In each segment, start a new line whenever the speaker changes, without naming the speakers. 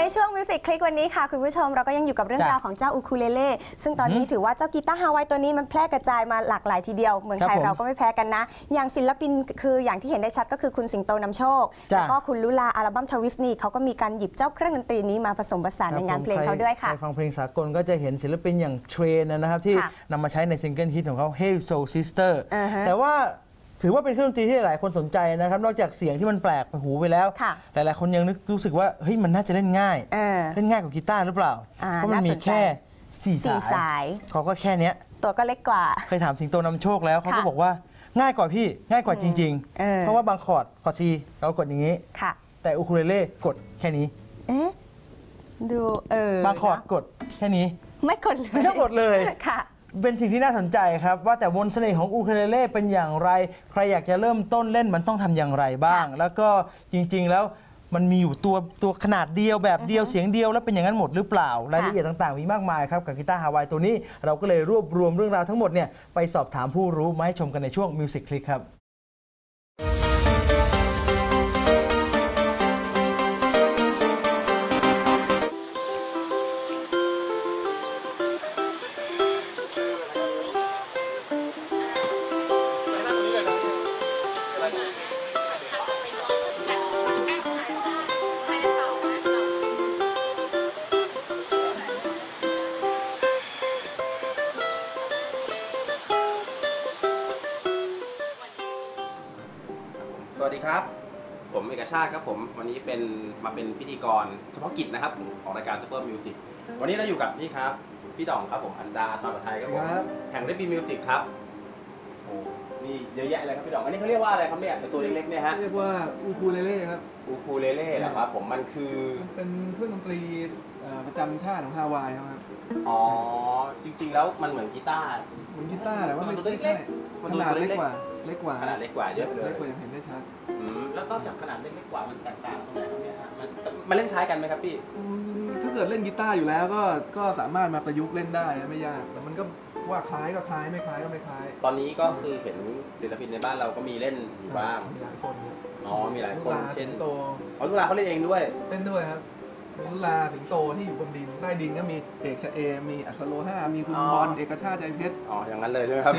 ในช่วง Music Click วันนี้ค่ะ คุณผู้ชมเราก็ยังอยู่กับเรื่อง
จ้ะ
ราวของเจ้าอูคูเลเล่ซึ่งตอนนี้
อืม
ถือว่าเจ้ากีตาร์ฮาวายตัวนี้มันแพร่กระจายมาหลากหลายทีเดียวเมืองไทย
ครับผม
เราก็ไม่แพ้กันนะ อย่างศิลปินคืออย่างที่เห็นได้ชัดก็คือคุณสิงโตนำโชค
จ้ะ
แล้วก็คุณลุลาอัลบั้ม Twist นี่เขาก็มีการหยิบเจ้าเครื่องดนตรีนี้มาผสมผสานในงานเพลงเขาด้วยค่ะ
ใครฟังเพลงสากลก็จะเห็นศิลปินอย่าง Train นะครับที่
ค่ะ
นำมาใช้ในซิงเกิลฮิตของเขา Hey Soul Sister
อ่าฮะ
แต่ว่า ถือว่าเป็นเครื่องดนตรีที่หลายคนสนใจนะครับ นอกจากเสียงที่มันแปลกหูไปแล้ว
ค่ะ
หลายๆคนยังนึกรู้สึกว่าเฮ้ยมันน่าจะเล่นง่าย
เออ
เล่นง่ายกว่ากีตาร์หรือเปล่า
อ่า
เพราะมันมี
น่าสนใจ
แค่สี่
สี่
สาย
สาย
เขาก็แค่เนี้ย
ตัวก็เล็กกว่า
เคยถามสิงโตนำโชคแล้วเขาก็
ค่ะ
บอกว่าง่ายกว่าพี่ง่ายกว่าจริง
เออ
ๆ เพราะว่าบางคอร์ดคอร์ด C เรากดอย่างนี้
ค่ะ
แต่อูคูเลเล่กดแค่นี้
เอ๊ะ ดู เออบา
งคอร์ด
นะ
กดแค่นี้
ไม่กดเลย
ไม่ต้องกดเลย
ค่ะ
เป็นสิ่งที่น่าสนใจครับ ว่าแต่มนต์เสน่ห์ของอูคูเลเล่เป็นอย่างไร ใครอยากจะเริ่มต้นเล่นมันต้องทำอย่างไรบ้าง แล้วก็จริงๆแล้วมันมีอยู่ตัวตัวขนาดเดียวแบบเดียวเสียงเดียวแล้วเป็นอย่างนั้นหมดหรือเปล่ารายละเอียดต่างๆ มีมากมายครับกับกีตาร์ฮาวายตัวนี้เราก็เลยรวบรวมเรื่องราวทั้งหมดเนี่ยไปสอบถามผู้รู้มาให้ชมกันในช่วงมิวสิกคลิกครับ
สวัสดีครับ ผมเอกชาติครับผม วันนี้เป็นมาเป็นพิธีกรเฉพาะกิจนะครับของรายการ Super Music วันนี้เราอยู่กับนี่ครับ พี่ดองครับผมอันดาทอนไทยครับผม
ครับ
แห่งเรบี Music ครับโอ้นี่เยอะแยะเลยครับพี่ดองอันนี้เขาเรียกว่าอะไรครับเนี่ยเป็นตัวเล็กๆเนี่ยฮะ
เรียกว่าอูคูเลเล่ครับ
อูคูเลเล่เหรอครับผมมันคือ
เป็นเครื่องดนตรีเอ่อประจำชาติของฮาวายครับ
อ๋อจริง ๆ แล้วมันเหมือนกีตาร์
เหมือนกีตาร์แต่ว่า
มัน
ไม่
ตัวเล็กๆ
ใช่
มัน
ข
ตัว
นาด
เล็
เล็
ก
ก
ๆ
กว่า เล็กกว่า
ขนาดเล็กกว่าเยอะเลย
เล็กกว่าอย่างเห็นได้ชัด
อืมแล้วนอกจากขนาดเล็กๆกว่ามันแตกต่างตรงไหนครับเนี่ยฮะมันมันเล่นคล้ายกันไหมครับพี่
อืมถ้าเกิดเล่นกีตาร์อยู่แล้วก็ก็สามารถมาประยุกต์เล่นได้นะไม่ยากแต่มันก็ว่าคล้ายก็คล้ายไม่คล้ายก็ไม่คล้าย
ตอนนี้ก็คือเห็นศิลปินในบ้านเราก็มีเล่นอยู่บ้าง
มีหลายคน
อ๋อมีหลายคน
ลูกล
เช่น
สิงโต
อ๋อทุกรายเขาเล่นเองด้วย
เล่นด้วยครับมี ลุลาสิงโตที่อยู่บนดินใต้ดินก็มีเอกชะเอมมีอัศโลห้ามีคุณ
อ๋อ
บอลเอกชาติใจเพชร
อ๋อ อย่างนั้นเลยใช่ไหมครับ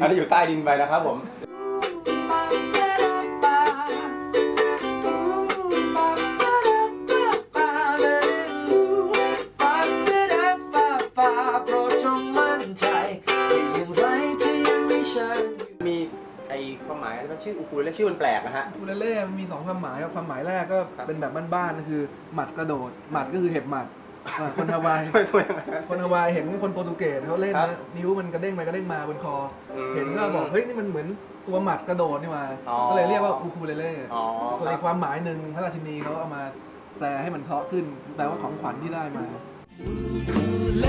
อันนี้อยู่ใต้ดินไปนะครับผมมี ชื่ออูคูเลเล่ชื่อมันแปลกนะฮะ
อูคูเลเล่มันมีสองความหมายครับความหมายแรกก็
ครับ
เป็นแบบบ้านๆก็คือหมัดกระโดด หมัดก็คือเห็บหมัดอ่าคนฮาวาย
ทำไมตัวอย่างนั้น
คนฮาวายเห็นคนโปรตุเกสเขาเล่น
ครับ
นะนิ้วมันกระเด้งไปกระเด้งมาบนคออ
ม
เห็นก็บอกเฮ้ยนี่มันเหมือนตัวหมัดกระโดดนี่มา
อ๋อ
ก็เลยเรียกว่าอูคูเลเล่
อ๋อ
ส่วน
ค
ใน
รับ
ความหมายหนึ่งพระราชินีเขาเอามาแปลให้มันเพราะขึ้นแปลว่าของขวัญที่ได้มา
แ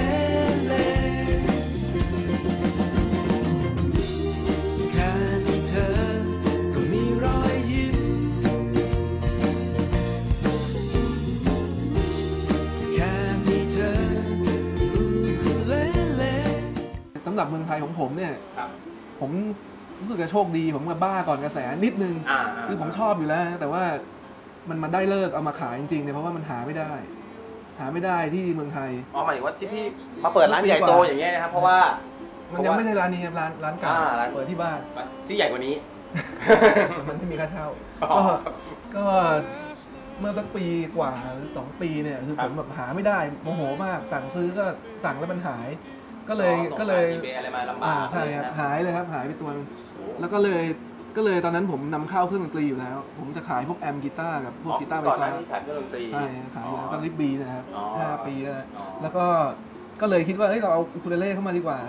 ำ
หรับเมืองไทยของผมเนี่ย
ครับ
ผมรู้สึกจะโชคดี ผมมาบ้าก่อนกระแสนิดนึง
อ่า
คือผมชอบอยู่แล้ว แต่ว่ามันมันได้เลิกเอามาขายจริงๆเนี่ยเพราะว่ามันหาไม่ได้ หาไม่ได้ที่เมืองไทย
อ๋อหมายถึงว่าที่พี่มาเปิดร้านใหญ่โตอย่างเงี้ยนะครับ เพราะว่า
มันยังไม่ใช่ร้านนี้ครับร้านร้านเก่า
อ่าร้าน
เปิดที่บ้าน
ที่ใหญ่กว่านี้
มันไม่มีค่าเช่า
อ๋อ
ก็ก็เมื่อสักปีกว่าหรือสองปีเนี่ยคือ
ครั
ผ
บ
มแบบหาไม่ได้โมโหมากสั่งซื้อก็สั่งแล้วมันหาย ก็เลย
อ๋อส่ง
ก็เลย
ผ่าน eBay อะไรมาลำบา
อ่ากใช่ครับ
นะ
หายเลยครับหายไปตัวนึงแล้วก็เลยก็เลยตอนนั้นผมนำเข้าเครื่องดนตรีอยู่แล้ว ผมจะขายพวกแอมกีตาร์กับพวกกีตาร์ไฟ
ก่อนห
ฟ้า
น้า นี้ขายเครื่องดนตรี
ใช่ขายอยู่แล้วก็ริบบีนะครับ
อ๋อ
ห้าปีแล้วนะ
อ๋อ
แล้วก็ก็เลยคิดว่าเฮ้ยเราเอาอูคูเลเล่เข้ามาดีกว่า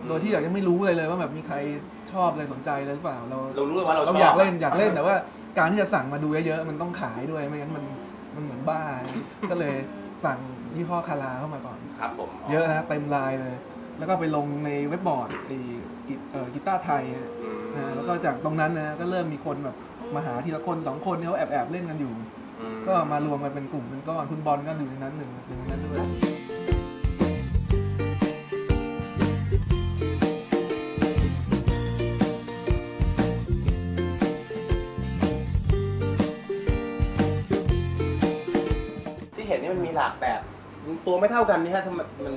อืม
โดยที่อยากยังไม่รู้เลยเลยว่าแบบมีใครชอบอะไรสนใจเลยหรือเปล่าเรา
เรารู้ว่าเราช
เรา
อบ
อยากเล่นอยากเล่นแต่ว่า การที่จะสั่งมาดูเยอะๆมันต้องขายด้วยไม่งั้นมันมันเหมือนบ้า ก็เลย สั่งยี่ห้อคาราเข้ามาก่อน
ครับผม
เยอะนะเต็มไลน์เลย แล้วก็ไปลงในเว็บบอร์ดไอ้กีเอ่อกีตาร์ไทยอะ
อืม
นะแล้วก็จากตรงนั้นนะก็เริ่มมีคนแบบมาหาทีละคนสองคนเขาแอบแอบๆเล่นกันอยู่
อืม
ก็มารวมกันเป็นกลุ่มเป็นก้อนคุณบอลก็อยู่ในนั้นหนึ่งหนึ่งในนั้นด้วย
มันมีหลากแบบ ตัวไม่เท่ากันนี่ฮะทำไมมัน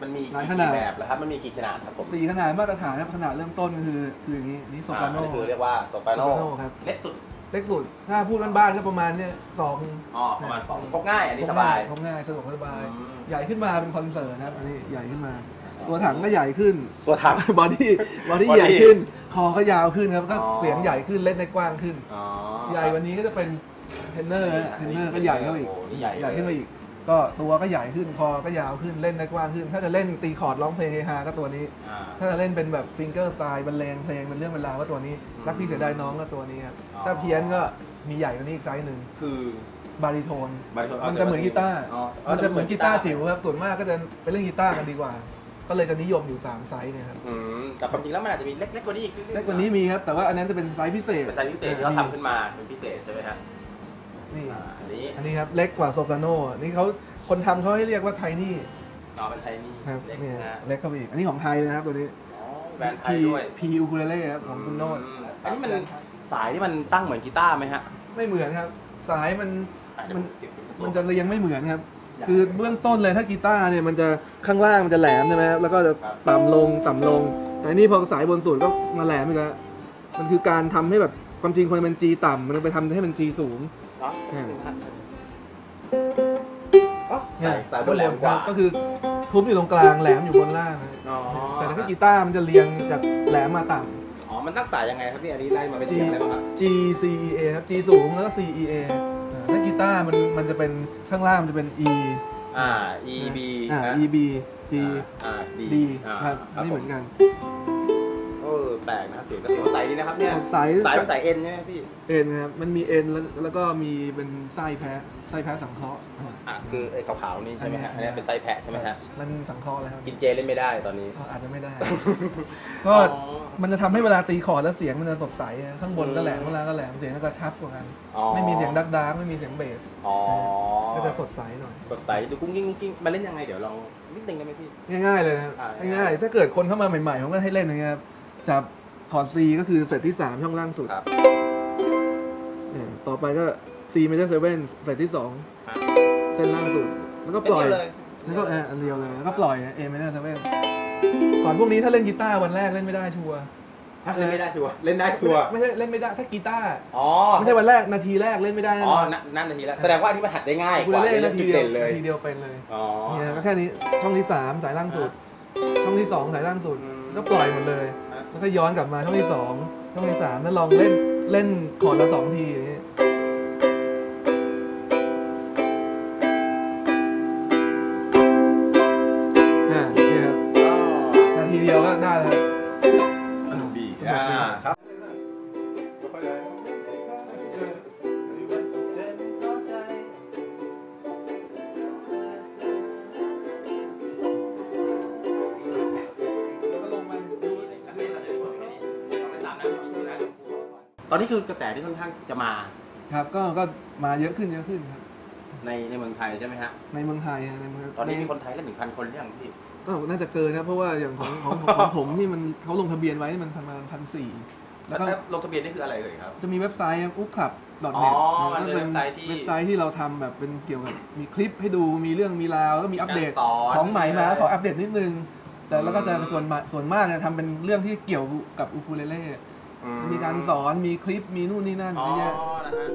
มันมี
หลาย
กี่
ขนาด
แบบเหรอครับ มันมีกี่ขนาดครับผม
สี่ขนาดมาตรฐานครับขนาดเริ่มต้นก็คือคืออย่างนี้นี่โซ
อ่า
ปราโน
อันนี้คือเรียกว่าโซปราโน
soprano ครับ
เล็กสุด
เล็กสุดถ้าพูดบ้านๆก็ประมาณเนี่ยสอง
อ๋อประมาณสองพกง่ายอันนี้สบาย
พกง่ายสะดวกสบาย
อืม
ใหญ่ขึ้นมาเป็นคอนเสิร์ตครับ อันนี้ใหญ่ขึ้นมา ตัวถังก็ใหญ่ขึ้น
ตัวถัง
body
body
ใหญ่ขึ้น คอก็ยาวขึ้นครับ ก็
อ๋อ
เสียงใหญ่ขึ้น เล่นได้กว้างขึ้น
อ๋อ
ใหญ่กว่านี้ก็จะเป็น เทนเนอร์ฮะเทนเนอร์ก็ใหญ่เข้าไปอีก
โอ้โหนี่ใหญ่เลย
ใหญ่ขึ้นมาอีก ก็ตัวก็ใหญ่ขึ้น คอก็ยาวขึ้น เล่นได้กว้างขึ้น ถ้าจะเล่นตีคอร์ดร้องเพลงเฮฮาก็ตัวนี้
อ่า
ถ้าจะเล่นเป็นแบบ fingerstyle บรรเลงเพลงเป็นเรื่องเป็นราวก็ตัวนี้ รักพี่เสียดายน้องก็ตัวนี้ครับ
อ๋อ
ถ้าเพี้ยนก็มีใหญ่กว่านี้อีกไซส์หนึ่ง
คือ baritone baritone
มันจะเหมือนกีตาร์
อ๋อ
มันจะเหมือนกีตาร์จิ๋วครับ ส่วนมากก็จะไปเล่นกีตาร์กันดีกว่า ก็เลยจะนิยมอยู่3ไซส์เนี่ยครับ
อืมแต่ความจริงแล้วมันอาจจะมีเล็กๆกว่านี้อีก
เล็กกว่านี้มีครับ แต่ว่าอันนั้นจะเป็นไซส์พิเศษ
เป็นไซส์พิเศษที่เขาทำขึ้นมาเป็นพิเศษใช่ไหมฮะ
นี่
อ่าอันนี้
อันนี้ครับเล็กกว่าโซปราโนนี่เขาคนทำเขาให้เรียกว่า tiny
อ๋อเป็น tiny
ครับ
เล็ก
เนี่ย
นะฮะ
เล็กเข้าไปอีกอันนี้ของไทยเลยนะครับตัวนี้
อ๋อแบรนด์ไทย
พี
ด้วย
พีอูคูเลเล่ครับของคุณโนด
อืมอันนี้มันสายที่มันตั้งเหมือนกีตาร์ไหมฮะ
ไม่เหมือนครับ สายมัน
อาจจะ
มัน
เก็บเป็นสโต
มันจะเรียงไม่เหมือนครับ
อยาก
คือเบื้องต้นเลยถ้ากีตาร์เนี่ยมันจะข้างล่างมันจะแหลมใช่ไหมครับแล้วก็จะ
ครับ
ต่ำลงต่ำลง แต่นี่พอสายบนสุดก็มาแหลมอีกแล้วมันคือการทำให้แบบความจริงควรจะเป็น G ต่ำมันไปทำให้มัน G สูง
เนาะ
อืม
อ๋อสายสายบนแหลมกว่า
ก็คือทุบอยู่ตรงกลางแหลมอยู่บนล่างนะ
อ๋อ
แต่ถ้ากีตาร์มันจะเรียงจากแหลมมาต่
อ๋อมันตั้งสายยังไงครับพี่อันนี้ได้มาเป็นำ
G
เสียงอะไรบ้างครับ
G C E A ครับ G สูงแล้วก็ C E A อ่าถ้ากีตาร์มันมันจะเป็นข้างล่างมันจะเป็น E
อ่า E B
อ่า
ฮะ
E B G
อ่า D
D
อ่า
ครับ
ครับ
ไม่เหมือนกัน
เออแปลกนะเสียงกระสุนใสดีนะครับเนี่ย
สาย
สายเป็นสายเอ็นใช่ไหมพี่
เอ็นครับ มันมีเอ็นแล้วแล้วก็มีเป็นไส้แพะไส้แพะสังเคราะห์
อะคือไอ้ขาวๆนี่ใช่ไหมฮะ
อั
อั
น
น
นี้
นี้เป็นไส้แพะใช่ไหมฮะ
มันสังเคราะห์แล้วครับ
กินเจเล่นไม่ได้ตอนนี้
ก็อาจจะไม่ได้ ก็มันจะทำให้เวลาตีคอร์ดแล้วเสียงมันจะสดใสอะข้างบนก็แหลมข้างล่างก็แหลมเสียงก็จะชัดกว่ากัน
อ๋อ
ไม่มีเสียงดักดักไม่มีเสียงเบส
อ๋อ
ก็จะสดใสหน่อย
สดใสดูกุ้งกิ้งกุ้งกิ้งมาเล่นยังไงเดี๋ยวลองนิดนึงได้ไหมพี่
ง่ายๆเลยนะครับ
อ่า
ง่ายๆถ้าเกิดคนเข้ามาใหม่ๆผมก็ให้เล่นอย่างเงี้ยครับ จับคอร์ด C ก็คือ fret ที่ 3 ช่องล่างสุด
ครับ
เนี่ยต่อไปก็ C major 7 fret ที่
ครับ
2 เส้นล่างสุด แล้วก็ปล่อย
เดียวเลย
แล้วก็เอออันเดียวเลย แล้วก็ปล่อย A major 7ก่อนพวกนี้ถ้าเล่นกีตาร์วันแรกเล่นไม่ได้ชัวร์
อะเล่นไม่ได้ชัวร์เล่นได้ชัวร์
ไม่ใช่เล่นไม่ได้ถ้ากีตาร์
อ๋อ
ไม่ใช่วันแรกนาทีแรกเล่นไม่ได้แน่
อ๋อน
อน
นั่นนั่นนาทีแล้วแสดงว่าอันนี้มันหัดได้ง่าย
กู
กว่า
เล่น
เรื่
นา
อง
ที
จุด
เดียว
เด่นเลย
นาทีเดียวเป็นเลย
อ๋อ
เนี่ยก็แค่นี้ช่องที่ 3 สายล่างสุด ช่องที่ 2 สายล่างสุด
อืม
ก็ปล่อยหมดเลย
ฮะ
แล้วก็ย้อนกลับมาช่องที่2ช่องที่3แล้วลองเล่นเล่นคอร์ดละสองทีอย่างนี้ย
ตอนนี้คือกระแสที่ค่อนข้างจะมา
ครับก็ก็มาเยอะขึ้นเยอะขึ้นครับ
ในในเมืองไทยใช่ไหมฮะ
ในเมืองไทยฮะในเมือง
ตอนนี้
ใน
มีคนไทยก็หนึ่งพันคนหรือยังพี่
ก็น่าจะเกินนะเพราะว่าอย่างของของของของผมที่มันเขาลงทะเบียนไว้มันประมาณพันสี่แล้วก็
ลงทะเบียนนี่คืออะไรเลยครับ
จะมีเว็บไซต์อุ๊บขับ
อ๋
.net
อมันเป็นเว็บไซต์ที่
เว็บไซต์ที่เราทำแบบเป็นเกี่ยวกับมีคลิปให้ดูมีเรื่องมีราวแล้วก็มีอัปเดต
การสอน
ของใหม่มา
อะไร
ขออัปเดตนิดนึง แต่แล้วก็จะ
อืม
ส่วนมากส่วนมากเนี่ยทำเป็นเรื่องที่เกี่ยวกับอูคูเลเล่
อื
มีการสอนมีคลิปมีนู่นนี่นั่น
อ๋อ
เยอะแยะ
นะฮะ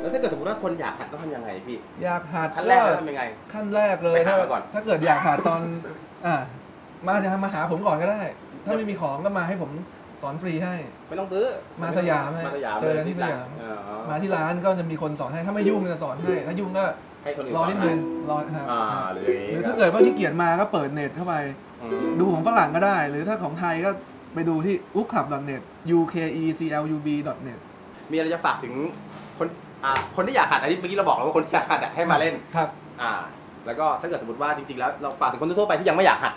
แล้วถ้าเกิดสมมติว่าคนอยากหัดต้องทำยังไงพี่
อยากหัด
ขั้นแรกเราทำยังไง
ขั้นแรกเลย
ไปหา
ถ้า
มาก่อน
ถ้าเกิดอยากหัดตอน อ่ามาจะมาหาผมก่อนก็ได้ ถ้าไม่มีของก็มาให้ผม สอนฟรีให้
ไม่ต้องซื้อ
มาสยาม
มาสยาม
เจอกันที่สยาม
เออ
มาที่ร้านก็จะมีคนสอนให้ถ้าไม่ยุ่งจะสอนให้ถ้ายุ่งก็
ให้คนอื่น
รอนิดนึง
ส
รอครับ
อ่าหรืออย่างงี้
หรือถ้าเกิดว่าขี้เกียจมาก็เปิดเน็ตเข้าไป
อืม
ดูของฝรั่งก็ได้ หรือถ้าของไทยก็ไปดูที่ u k c l u b net u k e c l u b net
มีอะไรจะฝากถึงคนอ่าคนที่อยากหัดอันนี้เมื่อกี้เราบอกแล้วว่าคนที่อยากหัดอะให้มาเล่น
ครับ
อ่า แล้วก็ถ้าเกิดสมมติว่าจริงๆแล้วเราฝากถึงคนทั่วๆไปที่ยังไม่อยากหัด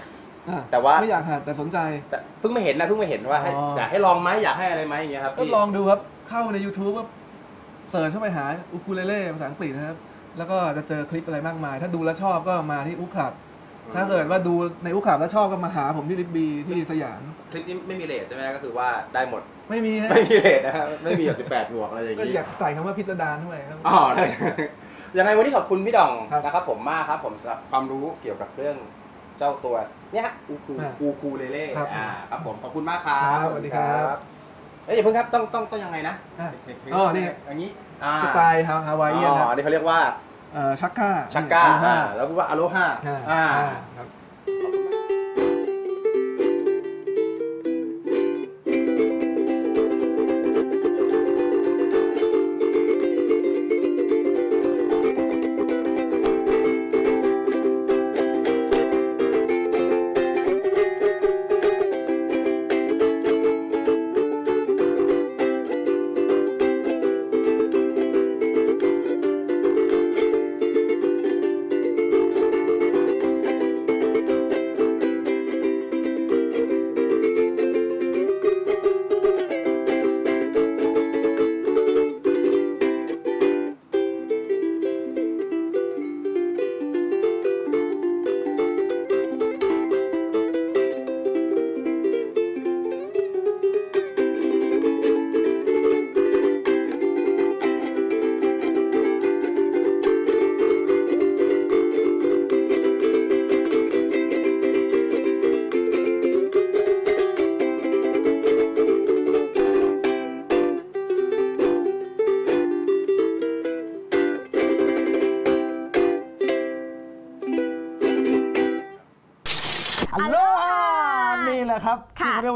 อะ
แต่ว่า
ไม่อยากหัดแต่สนใจ
แต่เพิ่งไม่เห็นนะเพิ่งไม่เห็นว่าให้
อ๋ออ
อยากให้ลองไหมอยากให้อะไรไหมอย่างเงี้ยครับ
ก็
พี่
ลองดูครับ เข้าใน YouTube ก็เสิร์ชเข้าไปหาอูคูเลเล่ภาษาอังกฤษนะครับ แล้วก็จะเจอคลิปอะไรมากมาย ถ้าดูแล้วชอบก็มาที่อุ๊คลับ ถ้าเกิดว่าดูในอุ๊คลับแล้วชอบก็มาหาผมที่ลิบบีที่สยาม
คลิปนี้ไม่มีเลทใช่ไหมก็คือว่าได้หมด
ไม่มีนะ
ไม่มีเลทนะครับไม่มีแบบ18บวกอะไรอย่าง
ก็
นี้
อยากใส่คำว่าพิสดารด้วยครับ
อ๋อได้ยังไงวันนี้ขอบคุณพี่ดอง
ครับ
นะครับผมมากครับผมสำหรับความรู้เกี่ยวกับเรื่อง เจ้าตัวเนี่ยฮะอูคู
อ่า
อูคูเลเล่
ครับ
อ่าครับผมขอบคุณมากครับ
ครับสวัสดีครับ
เอ้ยอย่าเพิ่งครับต้องต้องต้องยังไงนะ
อะ อ๋อนี่
อย่างนี้อ่า
สไตล์ฮาวฮาวายเอียน
อ๋
นะ
อนี่เขาเรียกว่า
เอ่อชักก้า
ชักก้า
นี่
อ่า
อ่า
แล้วพูดว่าอโลฮา
อ่า
อ่า
อ่าครับ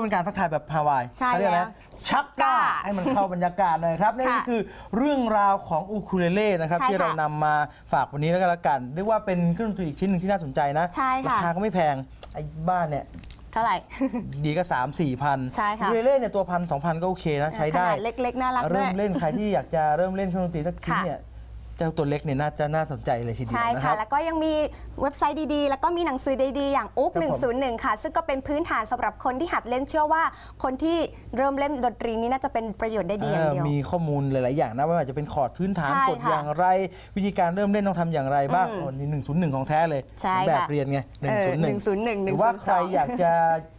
เขาเรียกว่าเป็นการทักทายแบบฮาวาย
ใช่
เขาเรียกอะไร
แล้ว
ชักก้าให้มันเข้าบรรยากาศหน่อยครับนี่
ค่ะ
ก็คือเรื่องราวของอูคูเลเล่นะครับ
ใช่
ที่เรา
ค่ะ
นำมาฝากวันนี้แล้วก็แล้วกัน เรียกว่าเป็นเครื่องดนตรีอีกชิ้นหนึ่งที่น่าสนใจนะ
ใช่ค่ะ
ราคาก็ไม่แพงไอ้บ้านเนี่ย
เท่าไหร่
ดีก็ 3 4พัน
ใช่ค่ะ
อูคูเลเล่เนี่ยตัวพันสองพันก็โอเคนะใช้ได้
ขนาดเล็กๆ น่ารักด้
เริ่
วย
มเล่นใครที่อยากจะเริ่มเล่นเครื่องดนตรีสักชิ้น
ค่ะ
เนี่ย เจ้าตัวเล็กเนี่ยน่าจะน่าสนใจเลยทีเดียว
ใช่
นะค
ค่ะ
รับ
แล้วก็ยังมีเว็บไซต์ดีๆ แล้วก็มีหนังสือดีๆ อย่างอุ๊ก
ครับผม
101 ค่ะ ซึ่งก็เป็นพื้นฐานสำหรับคนที่หัดเล่นเชื่อว่า คนที่เริ่มเล่นดนตรีนี้น่าจะเป็นประโยชน์ได้ดีอย่างเดียว
เออมีข้อมูลหลาย ๆ อย่างนะว่าอาจจะเป็นคอร์ดพื้นฐาน
ใช่
กด
ค่ะ
อย่างไร วิธีการเริ่มเล่นต้องทำอย่างไรบ้าง
อืม
โอ้นี่หนึ่งศูนย์หนึ่งของแท้เลย
ใช่
เหมือนแบบ
ค่ะ
เรียนไงหนึ่ง
เอ
ศู
อน
ย์หนึ่ง
101
หรือว่าใคร
102
อยากจะ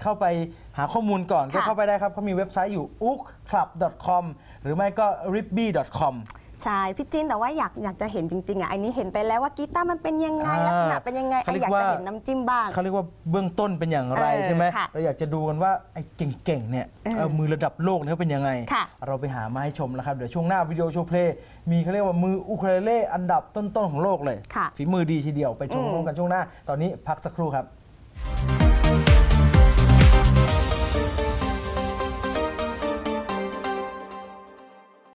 เข้าไปหาข้อมูลก่อนก็
ค่ะ
เข้าไปได้ครับเขามีเว็บไซต์อยู่ ookclub.com หรือไม่ก็ ribby.com
ใช่พี่จินแต่ว่าอยากอยากจะเห็นจริงๆอะอันนี้เห็นไปแล้วว่ากีตาร์มันเป็นยังไง
อ่า
ลักษณะเป็นยังไง
เขา
อะ
เรียก
อยากจะ
ว่า
เห็นน้ำจิ้มบ้าง
เขาเรียกว่าเบื้องต้นเป็นอย่างไร
เออ
ใช่ไหม
ค่ะ
เราอยากจะดูกันว่าไอ้เก่งๆเนี่ย
เออ
เออมือระดับโลกเนี่ยเขาเป็นยังไง
ค่ะ
เราไปหามาให้ชมแล้วครับ เดี๋ยวช่วงหน้าวิดีโอโชว์เพลย์มีเขาเรียกว่ามืออูเคเลเล่อันดับต้นๆของโลกเลย
ค่ะ
ฝีมือดีทีเดียวไปชม
อืม
พร้อมกันช่วงหน้า ตอนนี้พักสักครู่ครับ